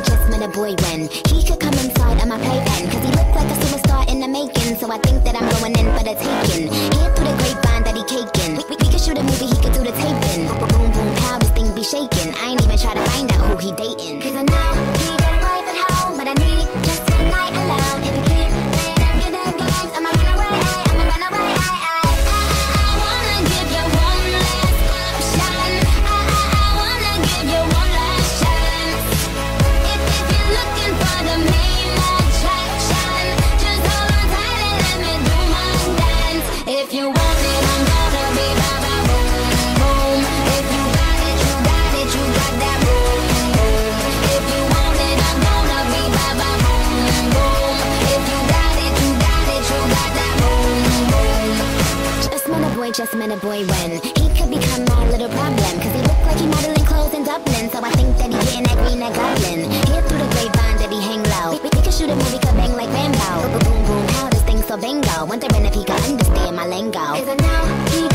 met a boy when he could come inside of my playpen. Cause he looked like a superstar in the making. So I think that I'm going in for the taking. Hear through the grapevine that he caking. We, we, we could shoot a movie, he could do the taping. Boom, boom, pow, this thing be shaking. I ain't even try to find out who he dating. Cause I know boy, just met a boy when he could become my little problem. Cause he looked like he modeling clothes in Dublin. So I think that he getting that green, that goblin. Hear through the grapevine that he hang low. We, we could shoot a movie, could bang like Rambo. Boom, boom, how this thing so bingo. Wondering if he could understand my lingo. I